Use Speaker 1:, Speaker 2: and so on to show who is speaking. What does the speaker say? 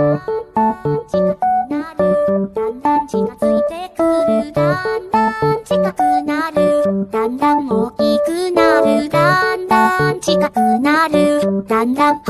Speaker 1: 近くなる。だんだん近づいてくる。だんだん近くなる。だんだん大きくなる。だんだん近くなる。だんだん